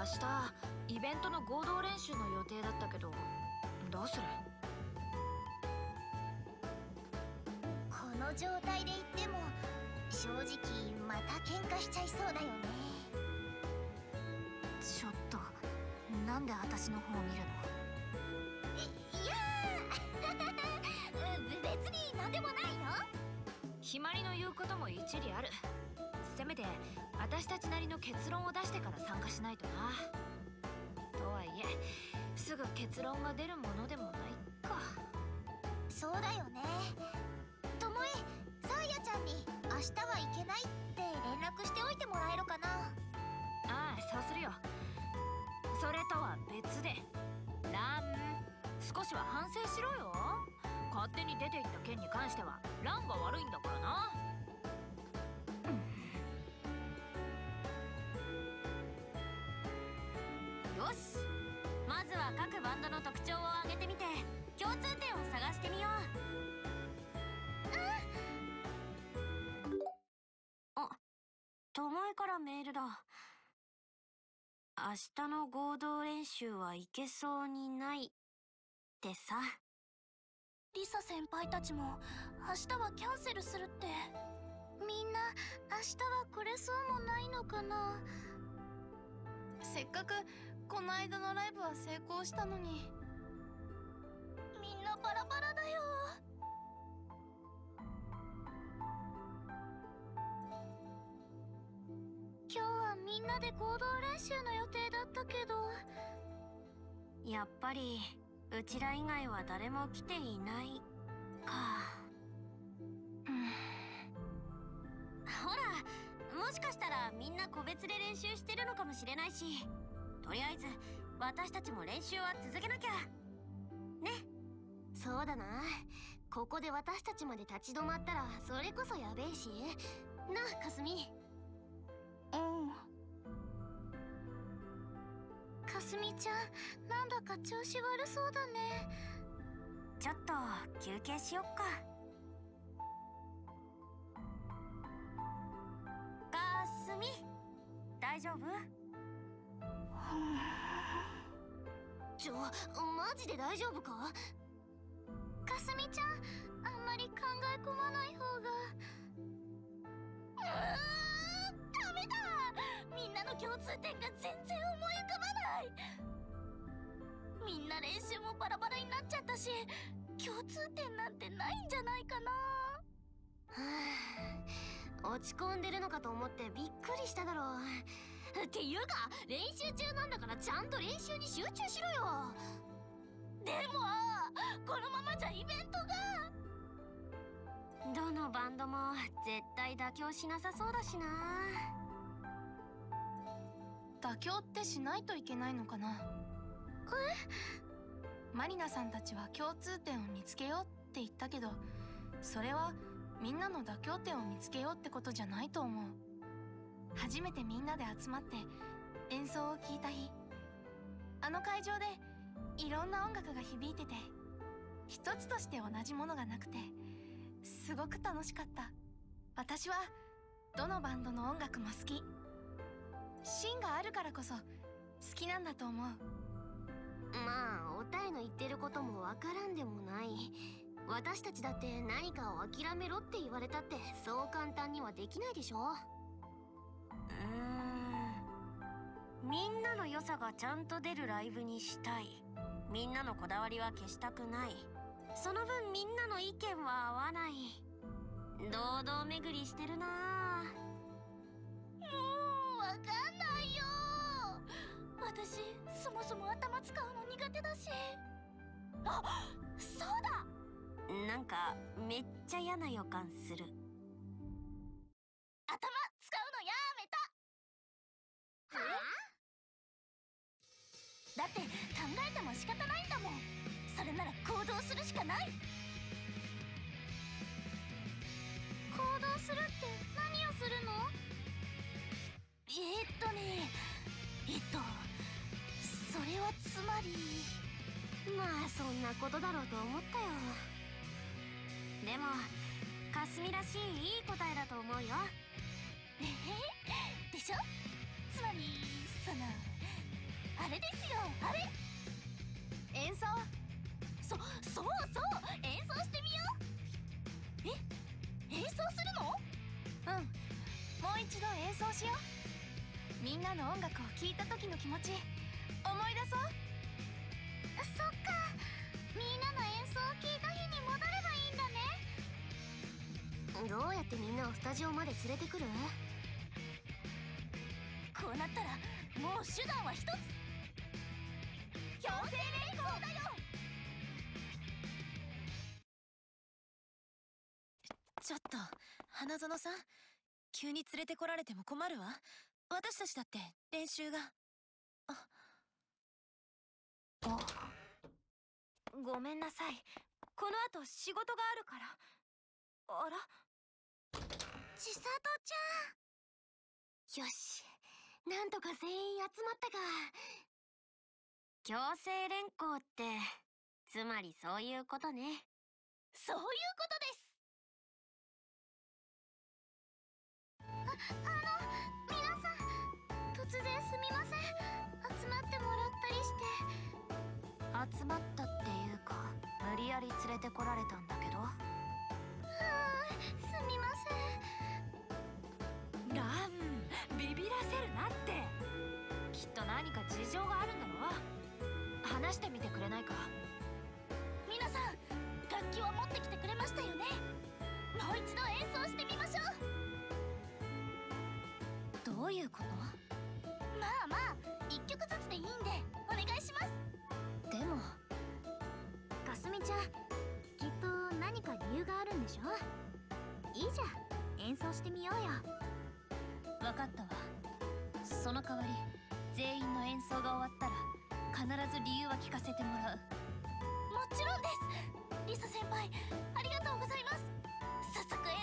明日イベントの合同練習の予定だったけどどうする？この状態で言っても正直また喧嘩しちゃいそうだよね。ちょっとなんで私の方を見るの？いいやー！別に何でもないよ。ひまりの言うことも一理あるせめて私たちなりの結論を出してから参加しないとな。とはいえすぐ結論が出るものでもないか。そうだよね。ともえさあやちゃんに明日は行けないって連絡しておいてもらえるかな。ああそうするよ。それとは別でラン。少しは反省しろよ。勝手に出て行った件に関してはランが悪いんだからなし。まずは各バンドの特徴を挙げてみて。共通点を探してみよう。うん。あともえからメールだ。明日の合同練習は行けそうにないってさ。リサ先輩たちも明日はキャンセルするって。みんな明日は来れそうもないのかな。せっかくこの間のライブは成功したのに。みんなバラバラだよ。今日はみんなで合同練習の予定だったけどやっぱりうちら以外は誰も来ていないか。ほらもしかしたらみんな練習してるのかもしれないしとりあえず私たちも練習は続けなきゃ。ね。そうだな。ここで私たちまで立ち止まったらそれこそやべえし。なあかすみ。うん。かすみちゃんなんだか調子悪そうだね。ちょっと休憩しよっかか大丈夫？ちょマジで大丈夫か？かすみちゃんあんまり考え込まない方が。うダメだ！みんなの共通点が全然思い浮かばない。みんな練習もバラバラになっちゃったし共通点なんてないんじゃないかな。はあ落ち込んでるのかと思ってびっくりしただろう。っていうか練習中なんだからちゃんと練習に集中しろよ。でもこのままじゃイベントが。どのバンドも絶対妥協しなさそうだしな。妥協ってしないといけないのかな。マリナさんたちは共通点を見つけようって言ったけどそれはみんなの妥協点を見つけようってことじゃないと思う。初めてみんなで集まって演奏を聴いた日。あの会場でいろんな音楽が響いてて一つとして同じものがなくてすごく楽しかった。私はどのバンドの音楽も好き。芯があるからこそ好きなんだと思う。まあおたえの言ってることもわからんでもない。私たちだって何かを諦めろって言われたってそう簡単にはできないでしょ。うーん。みんなの良さがちゃんと出るライブにしたい。みんなのこだわりは消したくない。その分みんなの意見は合わない。堂々巡りしてるな。もうわかんないよ。私そもそも頭使うの苦手だし。あそうだなんかめっちゃ嫌な予感する。頭使うのやめた。はあ？だって考えても仕方ないんだもん。それなら行動するしかない。行動するって何をするの？えー、っとね。えっとそれはつまりまあそんなことだろうと思ったよ。でもかすみらしいいい答えだと思うよ。えでしょ？つまりそのあれですよあれ。演奏？そそうそう演奏してみよう。え演奏するの？うん。もう一度演奏しよう。みんなの音楽を聴いた時の気持ち思い出そう。そっか。みんなの演奏を聞いた日どうやってみんなをスタジオまで連れてくる？こうなったらもう手段は一つ。強制連行だよ。ちょっと花園さん急に連れてこられても困るわ。私たちだって練習が。ごめんなさい。この後仕事があるから。あら？千里ちゃん。よし。なんとか全員集まったか。強制連行ってつまりそういうことね。そういうことです。ああの皆さん突然すみません。集まってもらったりして。集まったっていうか無理やり連れてこられたんだ。事情があるんだろ？話してみてくれないか？皆さん楽器を持ってきてくれましたよね？もう一度演奏してみましょう！どういうこと？まあまあ一曲ずつでいいんでお願いします。でもかすみちゃんきっと何か理由があるんでしょ？いいじゃん演奏してみようよ。分かったわ。その代わり全員の演奏が終わったら必ず理由は聞かせてもらう。もちろんです。リサ先輩ありがとうございます。早速演奏